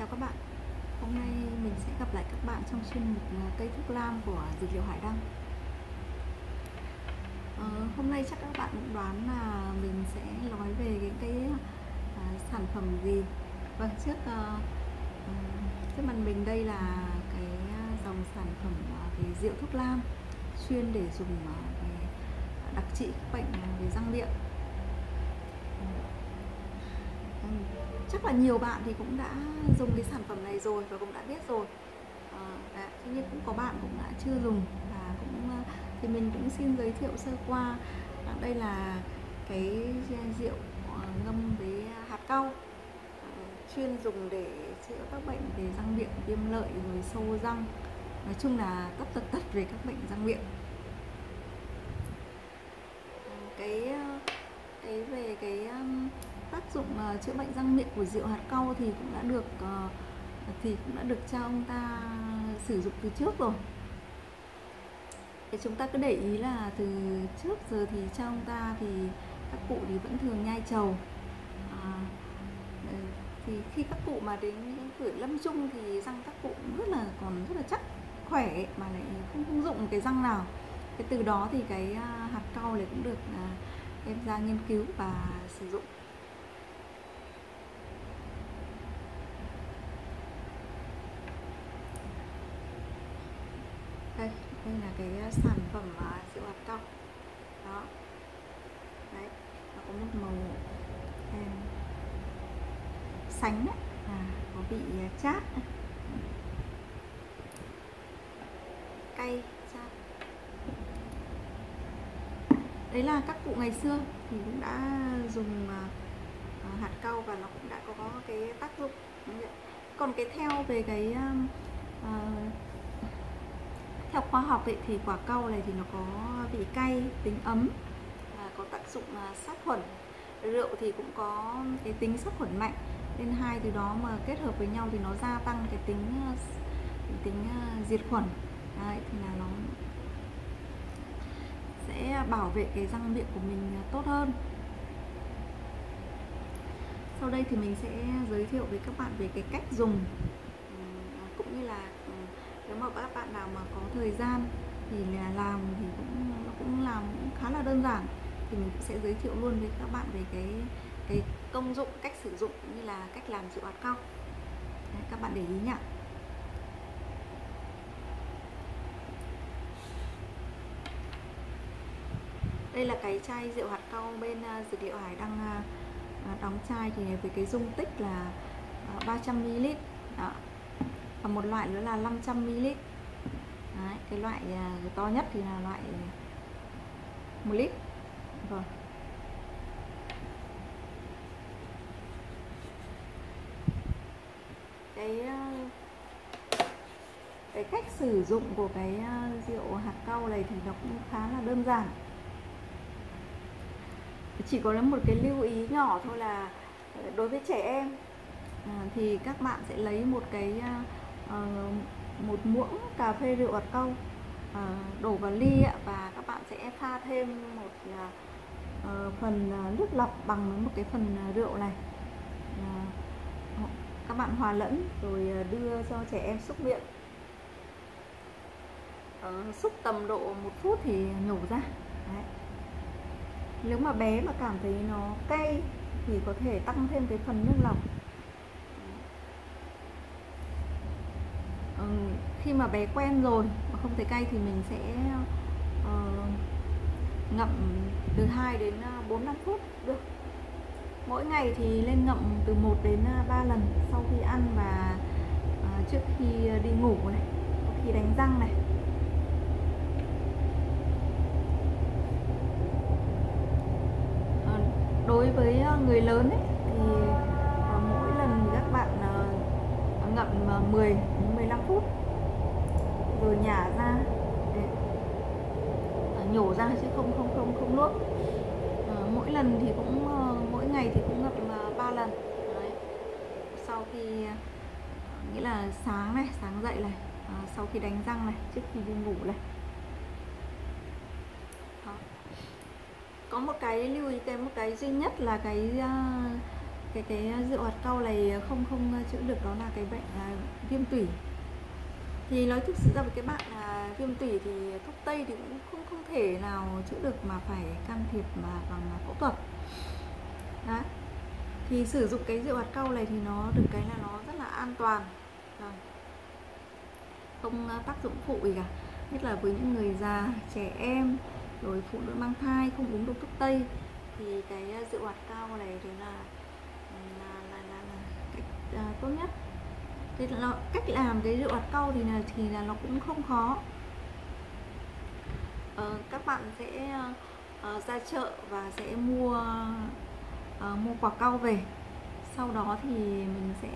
chào các bạn. Hôm nay mình sẽ gặp lại các bạn trong chuyên mục cây thuốc lam của dược liệu Hải Đăng. À, Hôm nay chắc các bạn cũng đoán là mình sẽ nói về cái, cái à, sản phẩm gì. Vâng, trước à, trước mặt mình đây là cái à, dòng sản phẩm à, về rượu thuốc lam chuyên để dùng à, về đặc trị bệnh về răng miệng. Vâng. Vâng chắc là nhiều bạn thì cũng đã dùng cái sản phẩm này rồi và cũng đã biết rồi. Ờ, à, đã, tuy nhiên cũng có bạn cũng đã chưa dùng và cũng ờ, thì mình cũng xin giới thiệu sơ qua. À, đây là cái rượu ngâm với hạt cau. À, chuyên dùng để chữa các bệnh về răng miệng viêm lợi rồi sâu răng. Nói chung là tất tật tật về các bệnh răng miệng. Cái cái về cái um, tác dụng uh, chữa bệnh răng miệng của rượu hạt cau thì cũng đã được uh, thì cũng đã được cha ông ta sử dụng từ trước rồi. Để chúng ta cứ để ý là từ trước giờ thì cha ông ta thì các cụ thì vẫn thường nhai trầu à, ừ, thì khi các cụ mà đến tuổi lâm trung thì răng các cụ rất là còn rất là chắc khỏe mà lại không, không dụng cái răng nào. Cái từ đó thì cái à, hạt cau này cũng được à, đem ra nghiên cứu và sử dụng đây đây là cái à, sản phẩm rượu hạt cau đó. Đấy nó có một màu em sánh đấy. À, có vị à, chát cay chát. Đấy là các cụ ngày xưa thì cũng đã dùng uh, hạt cau và nó cũng đã có cái tác dụng. Còn cái theo về cái uh, theo khoa học ấy, thì quả cau này thì nó có vị cay tính ấm à, có tác dụng à, sát khuẩn. Rượu thì cũng có cái tính sát khuẩn mạnh nên hai từ đó mà kết hợp với nhau thì nó gia tăng cái tính ờ, tính uh, diệt khuẩn. Đấy, thì là nó sẽ bảo vệ cái răng miệng của mình ờ, tốt hơn. Sau đây thì mình sẽ giới thiệu với các bạn về cái cách dùng cũng như là nếu mà các bạn nào mà có thời gian thì là làm thì cũng nó cũng làm cũng khá là đơn giản. Thì mình cũng sẽ giới thiệu luôn với các bạn về cái cái công dụng cách sử dụng cũng như là cách làm rượu hạt cau. Đấy, các bạn để ý nhá. Đây là cái chai rượu hạt cau bên uh, dược liệu hải đang uh, đóng chai thì với cái dung tích là uh, 300 ml Đó và một loại nữa là 500 ml Đấy, cái loại à, to nhất thì là loại 1 lít. Vâng. Cái à, cái cách sử dụng của cái à, rượu hạt cau này thì nó cũng khá là đơn giản. Chỉ có một cái lưu ý nhỏ thôi là đối với trẻ em thì các bạn sẽ lấy một cái Ờ, một muỗng cà phê rượu hạt câu ờ, đổ vào ly và các bạn sẽ pha thêm một ờ, phần nước lọc bằng một cái phần rượu này. Các bạn hòa lẫn rồi đưa cho trẻ em xúc miệng. Xúc tầm độ một phút thì nhổ ra. Đấy. nếu mà bé mà cảm thấy nó cay thì có thể tăng thêm cái phần nước lọc. Khi mà bé quen rồi mà không thấy cay thì mình sẽ uh, ngậm từ 2 đến ờ, 4 5 phút được. Mỗi ngày thì lên ngậm từ 1 đến ờ, 3 lần sau khi ăn và uh, trước khi đi ngủ này khi đánh răng này. Đối với người lớn ấy, thì mỗi lần các bạn ngậm 10 phút. Rồi nhả ra để à, nhổ ra chứ không không không không nuốt à, mỗi lần thì cũng ờ, mỗi ngày thì cũng ngập ba lần. Đấy. sau khi à, nghĩa là sáng này sáng dậy này à, sau khi đánh răng này trước khi đi ngủ này. Đó. có một cái lưu ý cái một cái duy nhất là cái à, cái cái rượu hạt cau này không không chữa được đó là cái bệnh viêm tủy thì nói thực sự ra với cái bạn à, viêm tủy thì thuốc tây thì cũng không không thể nào chữa được mà phải can thiệp mà bằng phẫu thuật. Đấy. Thì sử dụng cái rượu hạt cau này thì nó được cái là nó rất là an toàn. Rồi. không à, tác dụng phụ gì cả. Nhất là với những người già trẻ em rồi phụ nữ mang thai không uống được thuốc tây. Thì cái à, rượu hạt cao này thì là là là, là, là cách uh, tốt nhất thì nó, cách làm cái rượu hạt cau thì là thì là nó cũng không khó. Ờ, các bạn sẽ uh, ra chợ và sẽ mua uh, mua quả cau về. Sau đó thì mình sẽ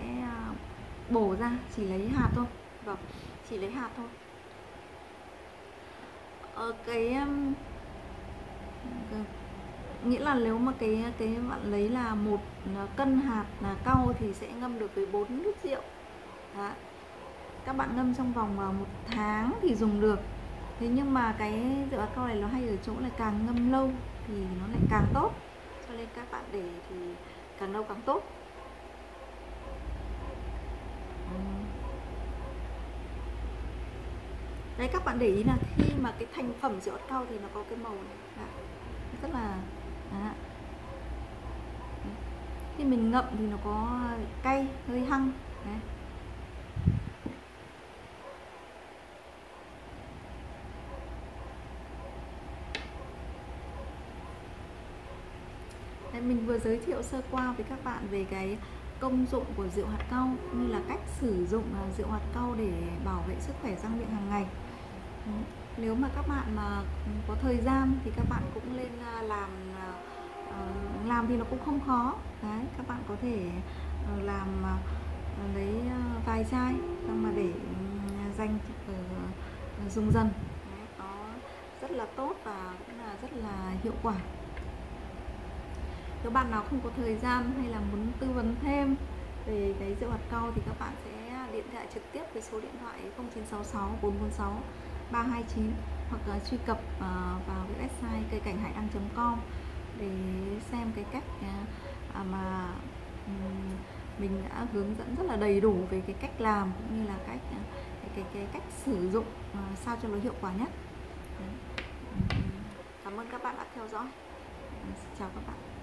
uh, bổ ra chỉ lấy hạt thôi. Vâng chỉ lấy hạt thôi. Ờ, cái um, nghĩa là nếu mà cái cái bạn lấy là một cân hạt là cau thì sẽ ngâm được với 4 lít rượu. Đó. các bạn ngâm trong vòng à, một tháng thì dùng được. Thế nhưng mà cái rượu hạt câu này nó hay ở chỗ là càng ngâm lâu thì nó lại càng tốt. Cho nên các bạn để thì càng lâu càng tốt. Đấy các bạn để ý là khi mà cái thành phẩm rượu cao thì nó có cái màu này. Dạ. Rất là dạ. đấy. khi mình ngậm thì nó có à, cay, hơi hăng. Đấy. Đấy, mình vừa giới thiệu sơ qua với các bạn về cái công dụng của rượu hạt cau như là cách sử dụng à, rượu hạt cau để bảo vệ sức khỏe răng miệng hàng ngày. Ừ, nếu mà các bạn mà có thời gian thì các bạn cũng lên à, làm à, ờ, làm thì nó cũng không khó. Đấy các bạn có thể ờ, làm lấy vài chai xong mà để ừ, dành ờ, dùng dần. Đấy, nó rất là tốt và cũng là rất là hiệu quả các bạn nào không có thời gian hay là muốn tư vấn thêm về cái rượu hạt cau thì các bạn sẽ điện thoại trực tiếp với số điện thoại 0966 446 329 hoặc là truy cập uh, vào cái website cây cảnh hải đăng com để xem cái cách uh, mà um, mình đã hướng dẫn rất là đầy đủ về cái cách làm cũng như là cách uh, cái, cái, cái cách sử dụng uh, sao cho nó hiệu quả nhất. Đấy. cảm ơn các bạn đã theo dõi. Xin chào các bạn.